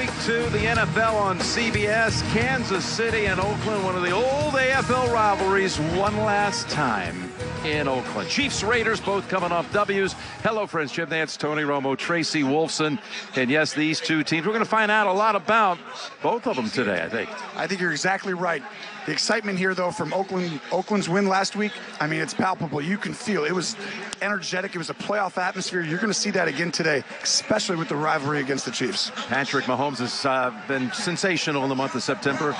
week two, the NFL on CBS. Kansas City and Oakland, one of the old AFL rivalries, one last time in Oakland. Chiefs Raiders both coming off W's. Hello, friends. Jim Nantz, Tony Romo, Tracy Wolfson. And yes, these two teams, we're going to find out a lot about both of them today, I think. I think you're exactly right. The excitement here, though, from Oakland, Oakland's win last week, I mean, it's palpable. You can feel it. it was energetic. It was a playoff atmosphere. You're going to see that again today, especially with the rivalry against the Chiefs. Patrick Mahomes has uh, been sensational in the month of September.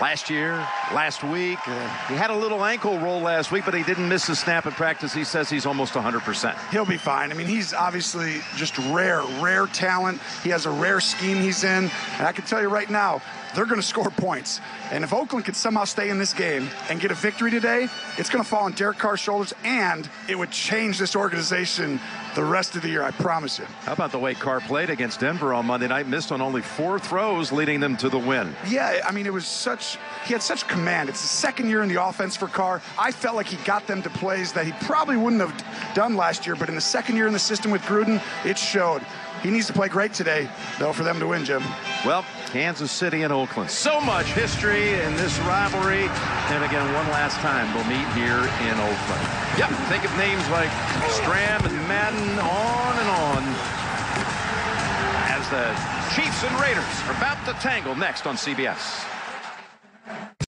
Last year, last week. Uh, he had a little ankle roll last week, but he didn't miss a snap in practice. He says he's almost 100%. He'll be fine. I mean, he's obviously just rare, rare talent. He has a rare scheme he's in. And I can tell you right now, they're going to score points. And if Oakland could somehow stay in this game and get a victory today, it's going to fall on Derek Carr's shoulders, and it would change this organization the rest of the year, I promise you. How about the way Carr played against Denver on Monday night? Missed on only four throws, leading them to the win. Yeah, I mean, it was such, he had such command. It's the second year in the offense for Carr. I felt like he got them to plays that he probably wouldn't have done last year, but in the second year in the system with Gruden, it showed. He needs to play great today, though, for them to win, Jim. Well, Kansas City and Oakland. So much history in this rivalry. And again, one last time, we'll meet here in Oakland. Yep, think of names like Stram and Madden, on and on. As the Chiefs and Raiders are about to tangle next on CBS.